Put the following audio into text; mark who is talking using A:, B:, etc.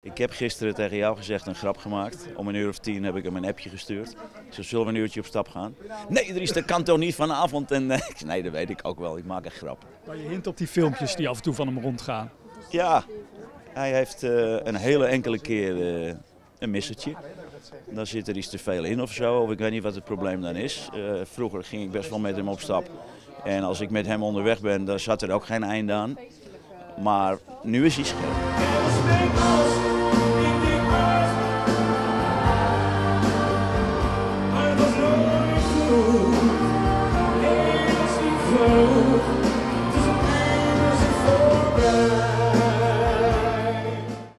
A: Ik heb gisteren tegen jou gezegd een grap gemaakt. Om een uur of tien heb ik hem een appje gestuurd. Ik zei, zullen we een uurtje op stap gaan? Nee, Dries, dat kan toch niet vanavond? En eh, nee, dat weet ik ook wel. Ik maak een grap.
B: Maar je hint op die filmpjes die af en toe van hem rondgaan.
A: Ja, hij heeft eh, een hele enkele keer eh, een missertje. Dan zit er iets te veel in of zo. Of ik weet niet wat het probleem dan is. Eh, vroeger ging ik best wel met hem op stap. En als ik met hem onderweg ben, dan zat er ook geen einde aan. Maar nu is hij scherp. flow